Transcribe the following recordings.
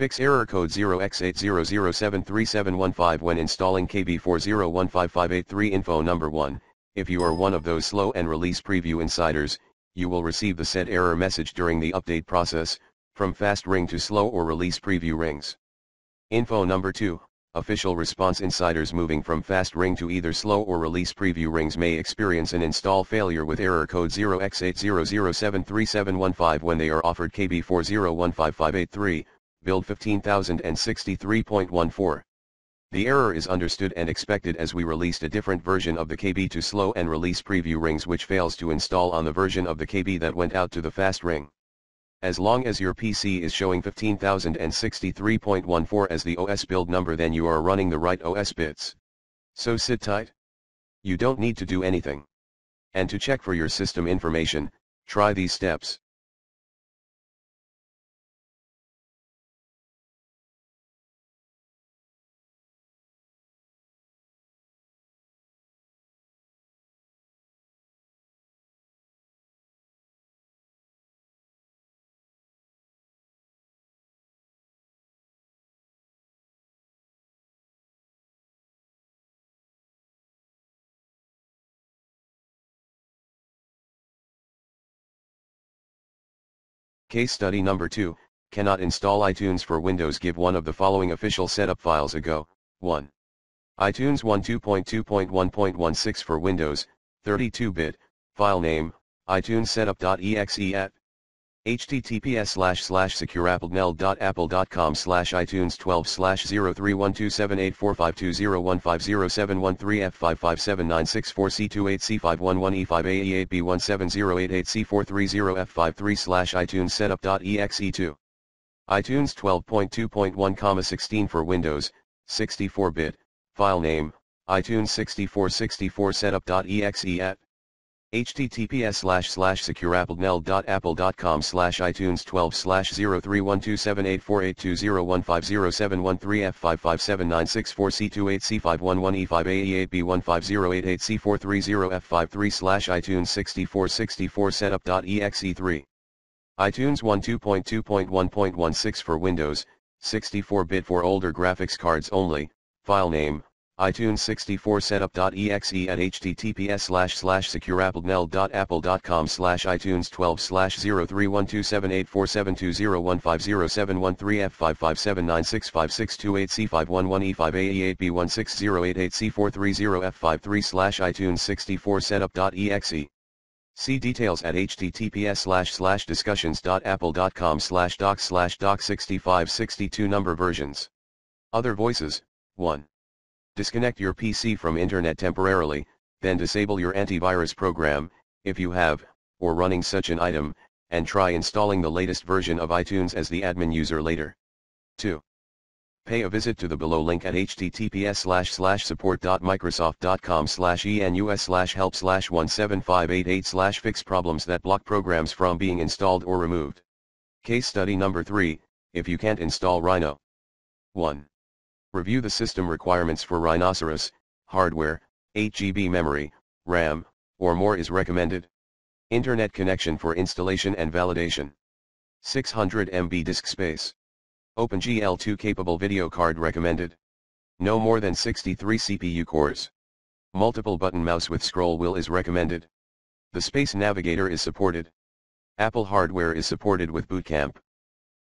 Fix error code 0x80073715 when installing KB4015583 info number 1. If you are one of those slow and release preview insiders, you will receive the said error message during the update process, from fast ring to slow or release preview rings. Info number 2. Official response insiders moving from fast ring to either slow or release preview rings may experience an install failure with error code 0x80073715 when they are offered KB4015583 build 15063.14. The error is understood and expected as we released a different version of the KB to slow and release preview rings which fails to install on the version of the KB that went out to the fast ring. As long as your PC is showing 15063.14 as the OS build number then you are running the right OS bits. So sit tight. You don't need to do anything. And to check for your system information, try these steps. Case study number 2, cannot install iTunes for Windows. Give one of the following official setup files a go, 1. iTunes 12.2.1.16 for Windows, 32-bit, file name, iTunes setup.exe at https slash slash secureapplenel.apple.com slash itunes 12 slash 03127845201507164713F55796 slash itunes setup.exe2 iTunes 12.2.1, 16 for Windows, 64-bit, file name, iTunes 6464 setup.exe at https slash slash secureapplenel.apple.com slash itunes 12 slash 0312784820150964C28C511E5AE8B15088C430F53 slash iTunes 6464 setup.exe3 iTunes 12.2.1.16 for Windows, 64-bit for older graphics cards only, file name, iTunes 64 setup.exe at https slash slash secureapplenel.apple.com slash iTunes 12 slash 0312784720150713F557965628C511E5AE8B16088C430F53 slash iTunes 64 setup.exe. See details at https slash slash discussions.apple.com slash doc slash doc 6562 number versions. Other voices, 1. Disconnect your PC from internet temporarily, then disable your antivirus program, if you have, or running such an item, and try installing the latest version of iTunes as the admin user later. 2. Pay a visit to the below link at https slash slash support.microsoft.com slash enus slash help slash 17588 slash fix problems that block programs from being installed or removed. Case study number 3, if you can't install Rhino. 1. Review the system requirements for Rhinoceros, hardware, 8GB memory, RAM, or more is recommended. Internet connection for installation and validation. 600 MB disk space. OpenGL2 capable video card recommended. No more than 63 CPU cores. Multiple button mouse with scroll wheel is recommended. The Space Navigator is supported. Apple hardware is supported with Boot Camp.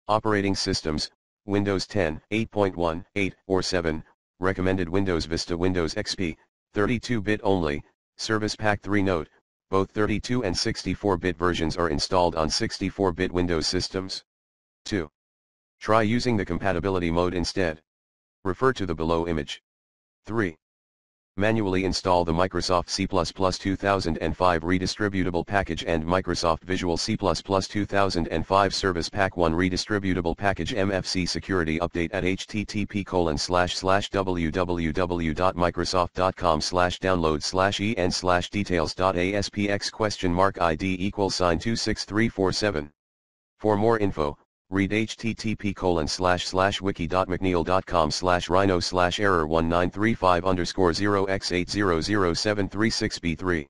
Operating systems, Windows 10, 8.1, 8, or 7, recommended Windows Vista Windows XP, 32-bit only, Service Pack 3 Note, both 32 and 64-bit versions are installed on 64-bit Windows systems. 2. Try using the compatibility mode instead. Refer to the below image. 3. Manually install the Microsoft C++ 2005 redistributable package and Microsoft Visual C++ 2005 Service Pack 1 redistributable package MFC security update at http colon slash slash www.microsoft.com download en slash details.aspx question mark ID equals sign 26347. For more info, Read http colon slash slash wiki.mcneel.com slash rhino slash error 1935 underscore 0x800736b3.